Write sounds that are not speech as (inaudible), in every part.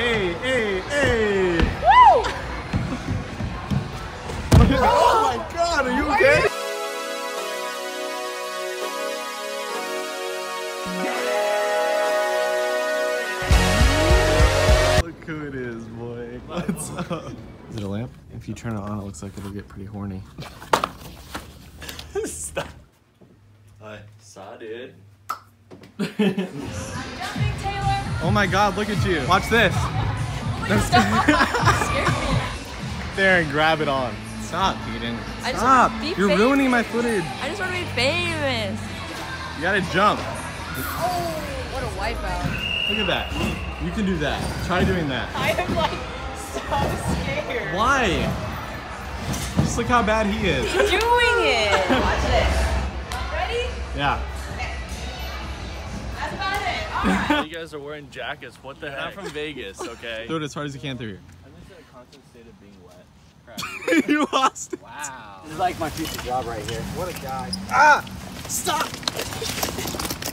Hey, hey, hey! Woo! oh my god, are you okay? Look who it is, boy. What's up? Is it a lamp? If you turn it on, it looks like it'll get pretty horny. (laughs) Stop. I saw it. (laughs) Oh my god, look at you. Watch this. (laughs) There, and grab it on. Stop, Eden. I just Stop. You're famous. ruining my footage. I just want to be famous. You gotta jump. Oh, what a wipeout. Look at that. You can do that. Try doing that. I am like so scared. Why? Just look how bad he is. He's Doing it. (laughs) Watch this. Ready? Yeah. You guys are wearing jackets. What the heck? I'm from Vegas, okay? Throw it as hard as you can through here. I'm just in a constant state of being wet. (laughs) you lost it. Wow. This is like my future job right here. What a guy. Ah! Stop!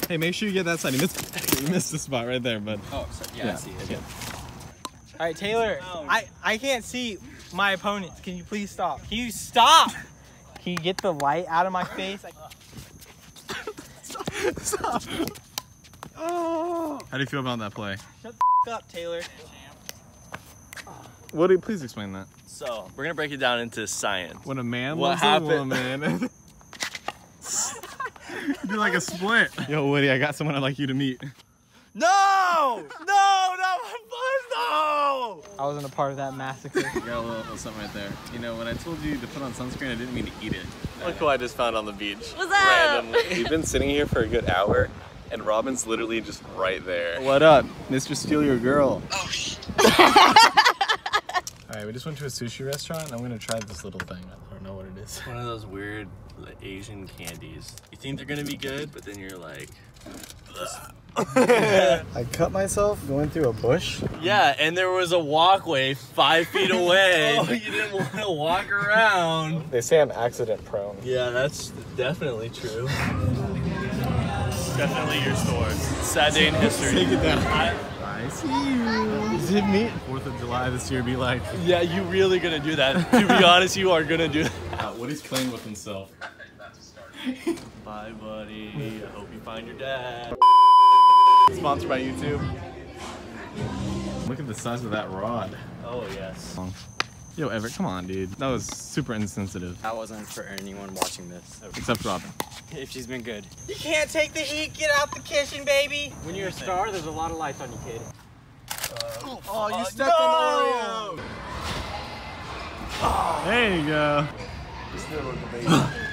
hey, make sure you get that side. You missed, you missed the spot right there, but. Oh, sorry. Yeah, Yeah. I see it. Yeah. All right, Taylor. I I can't see my opponents. Can you please stop? Can you stop? Can you get the light out of my face? Like, (laughs) Stop. Oh. How do you feel about that play? shut the up, Taylor. What do you, please explain that? So, we're gonna break it down into science. When a man What loves happened? a woman. (laughs) do like a split. Yo, Woody, I got someone I'd like you to meet. No! No! Not my buzz! No! I wasn't a part of that massacre. You got a little, little something right there. You know, when I told you to put on sunscreen, I didn't mean to eat it. Look who I just found on the beach. What's up? We've been sitting here for a good hour, and Robin's literally just right there. What up, Mr. Steal Your Girl? Oh, (laughs) All right, we just went to a sushi restaurant, I'm gonna try this little thing. I don't know what it is. One of those weird like, Asian candies. You think they're gonna be good, but then you're like, (laughs) I cut myself going through a bush. yeah, and there was a walkway five feet (laughs) away. oh, you didn't want to walk around. They say I'm accident prone. Yeah, that's definitely true. Definitely your store. Sad day in history. Take it down. I- I see you. Is it me? Fourth of July this year be like. yeah, you really gonna do that. to be honest, you are gonna do that. Uh, Woody's playing with himself. Bye, buddy. I hope you find your dad. Sponsored by YouTube. Look at the size of that rod. Oh, yes. Yo, Everett, come on, dude. That was super insensitive. That wasn't for anyone watching this. Except Robin. If she's been good. You can't take the heat. Get out the kitchen, baby. When you're a star, there's a lot of lights on you, kid. Uh, oh, you uh, stepped on Oreo. There you go.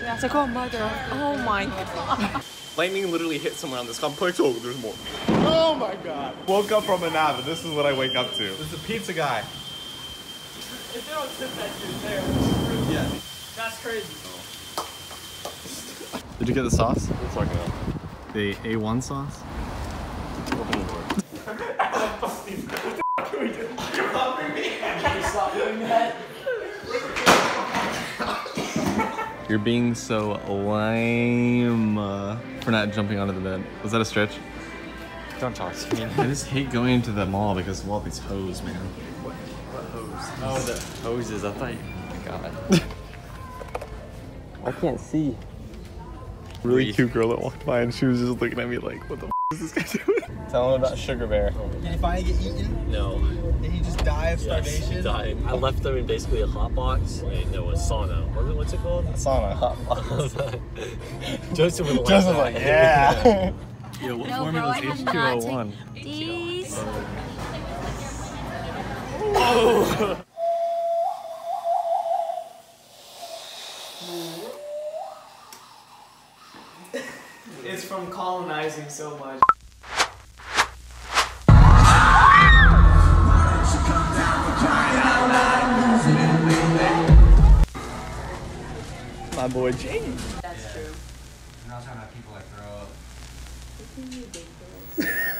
That's like, oh my god. Oh my god. Lightning literally hit someone on this complex. Oh, there's more. Oh my god. Woke up from a nap, and this is what I wake up to. This is a pizza guy. If they don't sit that shit there, Yeah. that's crazy. (laughs) Did you get the sauce? What's talking about? The A1 sauce? Open the door. You're being so lame uh, for not jumping onto the bed. Was that a stretch? Don't talk to me. I just hate going into the mall because of all these hoes, man. Oh, the hoses. I thought you. God. I can't see. Really cute girl that walked by and she was just looking at me like, what the is this guy doing? (laughs) Tell him about Sugar Bear. Did he finally get eaten? No. Did he just die of starvation? Yes, died. I left them in basically a hot box and there was sauna. What it, what's it called? A sauna hot box. (laughs) Joseph would like Joseph like, yeah. (laughs) yeah. Yo, what no, formula is H201? H201. Oh! it's from colonizing so much. My boy James. That's yeah. true. I'm not talking about people that grow up. (laughs)